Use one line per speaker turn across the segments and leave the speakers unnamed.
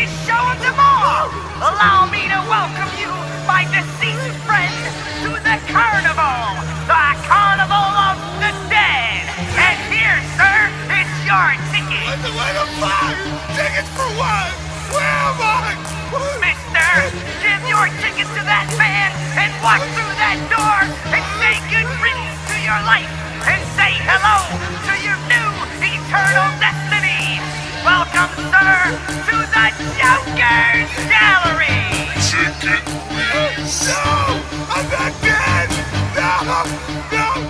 to show 'em them all. Allow me to welcome you, my deceased friend, to the carnival, the carnival of the dead. And here, sir, is your ticket.
The what the fuck? Tickets for what? Where am I?
Mister, give your ticket to that man and walk through that door and say good riddance to your life and say hello to your new eternal destiny. Welcome, sir, Joker's Gallery.
Ticket, please. No! I'm not dead! No! No!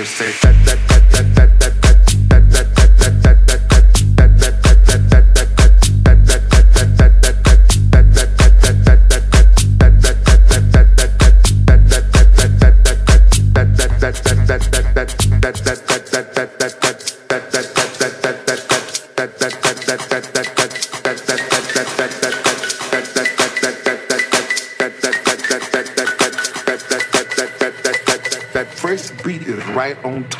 Cause they rencontre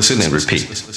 Listen and repeat.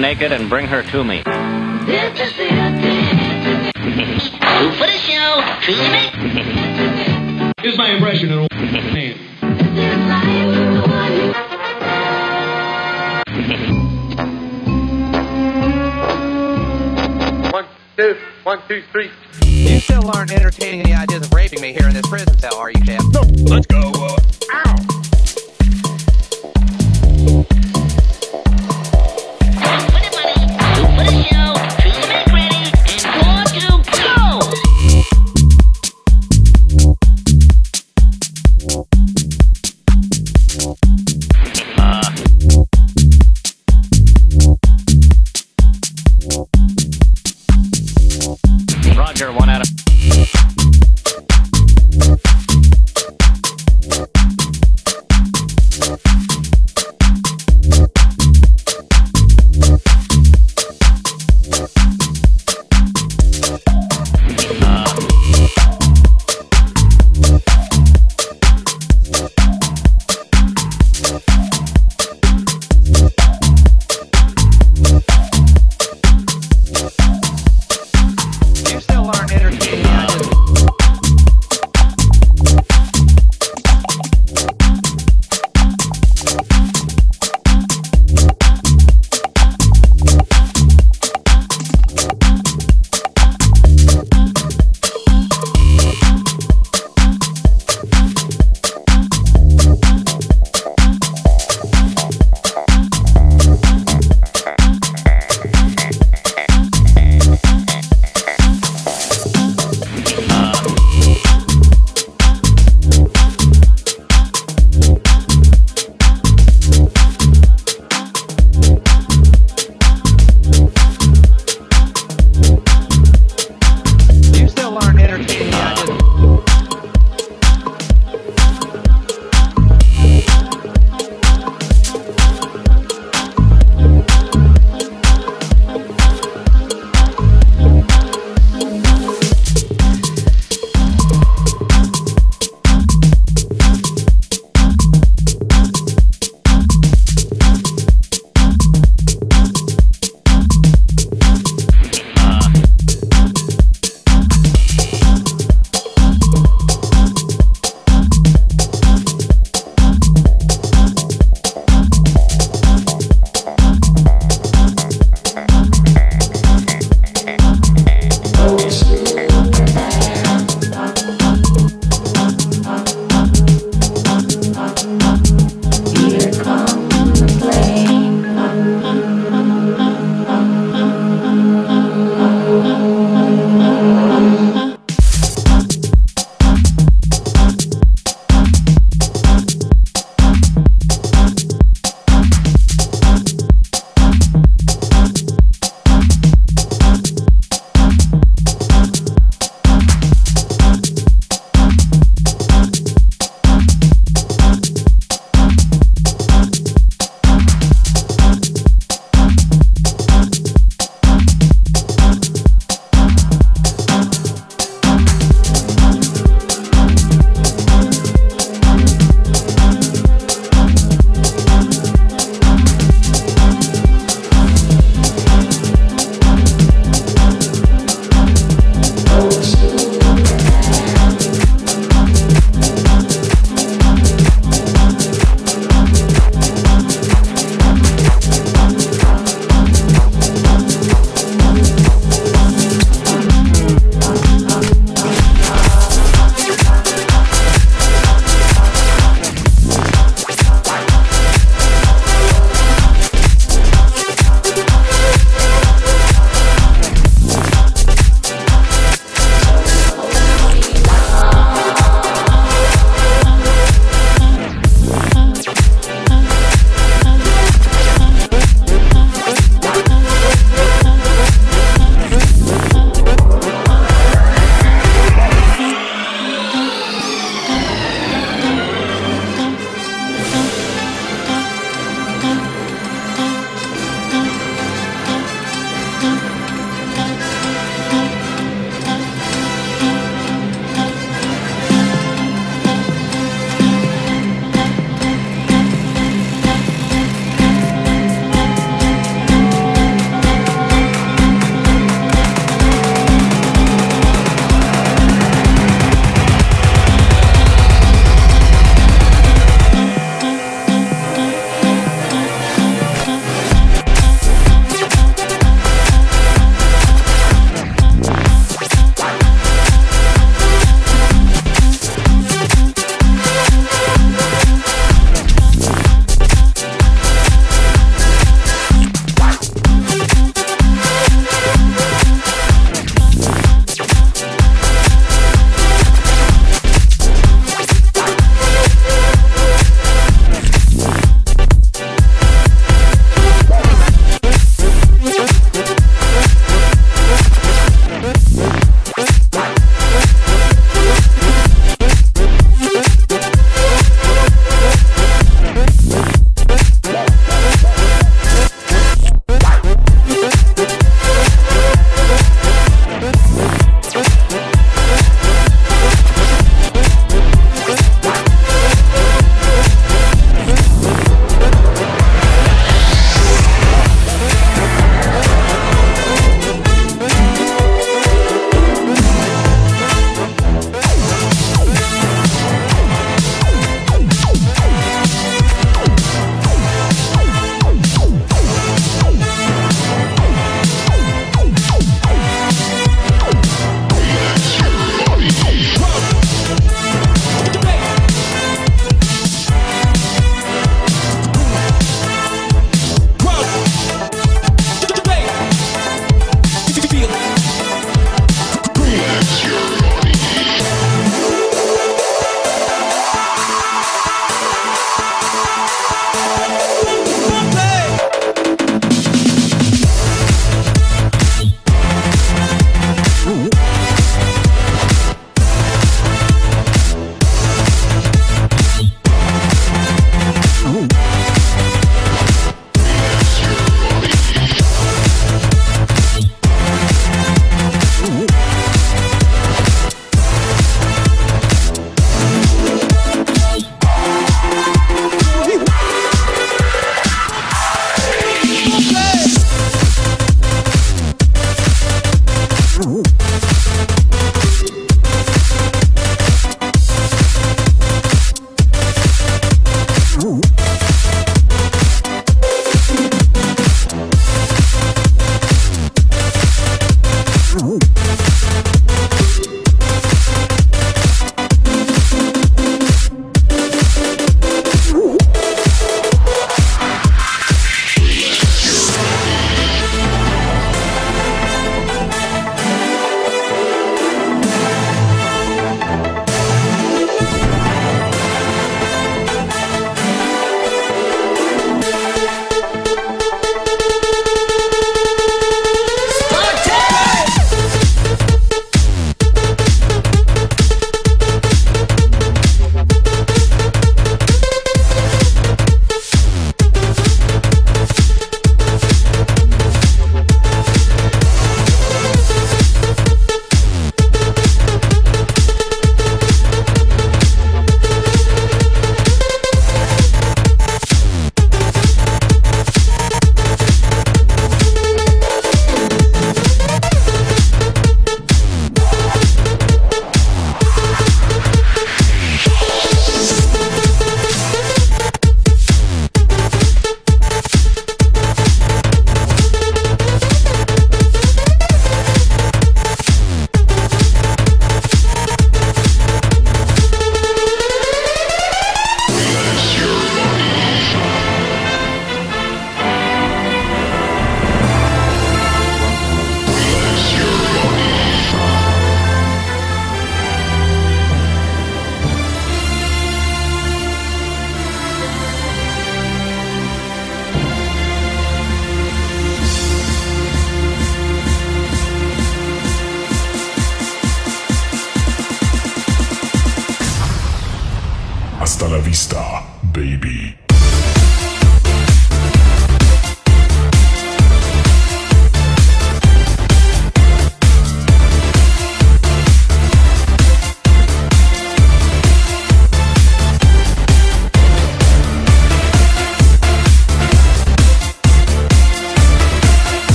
Naked and bring her to me.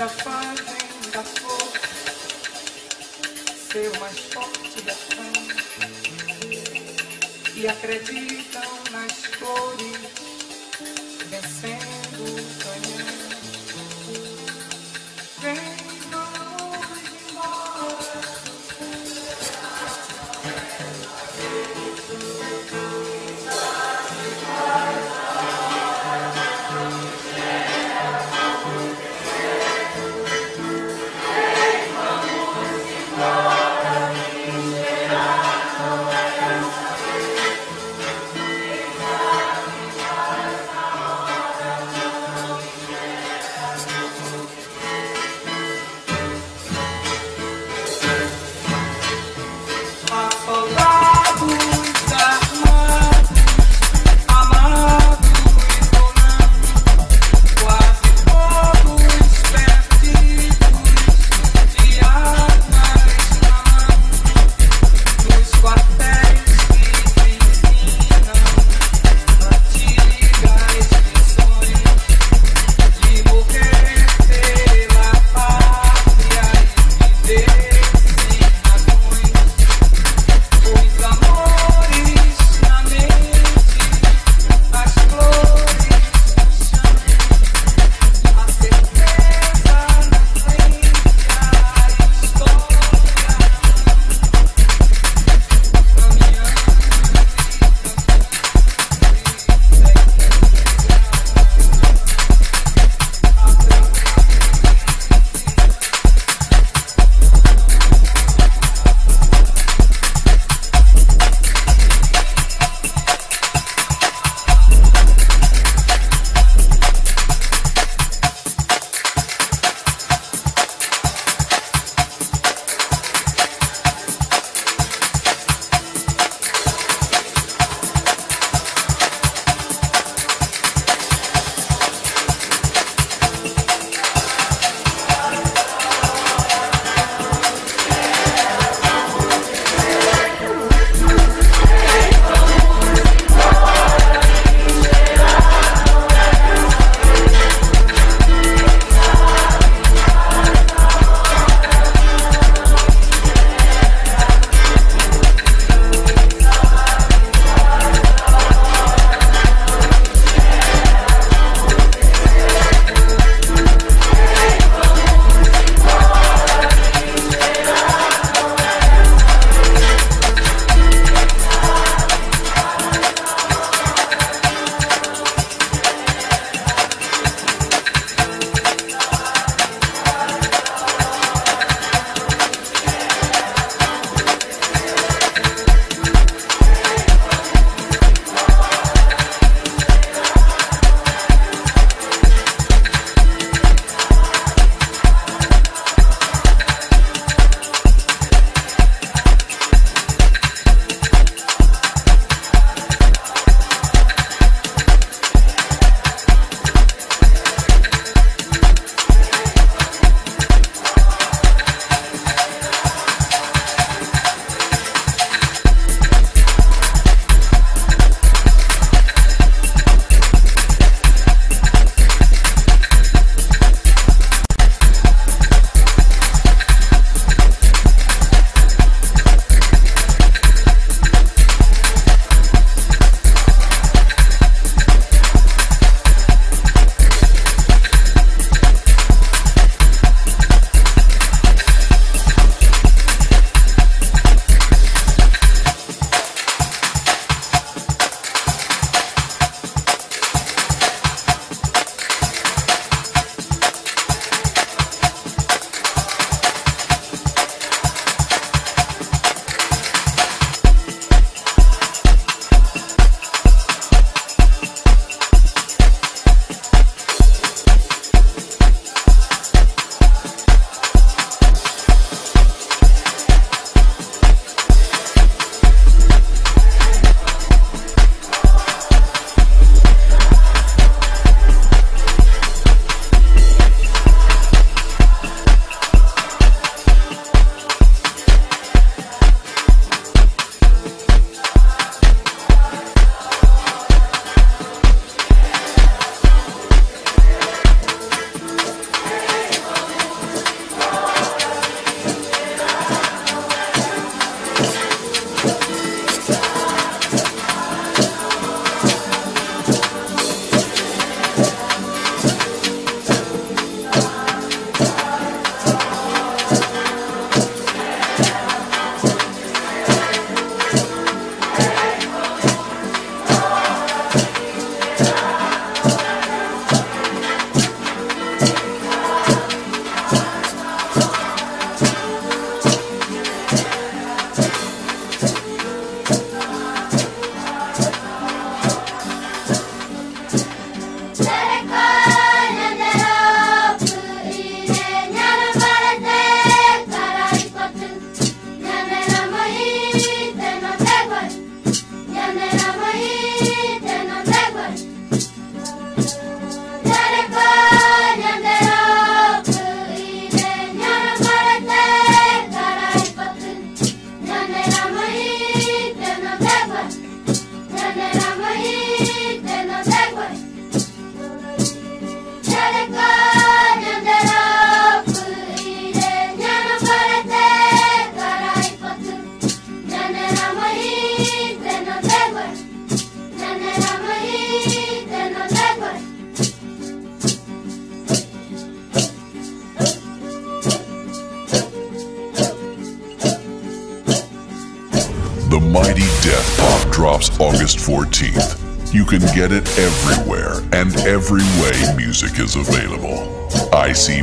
da fase da Seu mais forte refrão E acreditam nas
cores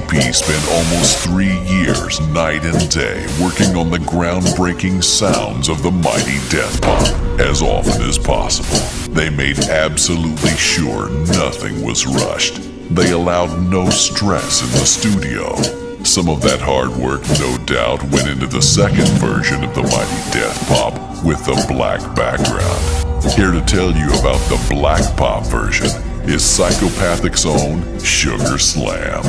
Spent almost three years, night and day, working on the groundbreaking sounds of the mighty Death Pop as often as possible. They made absolutely sure nothing was rushed. They allowed no stress in the studio. Some of that hard work, no doubt, went into the second version of the mighty Death Pop with the black background. Here to tell you about the black pop version is Psychopathic's own Sugar Slam.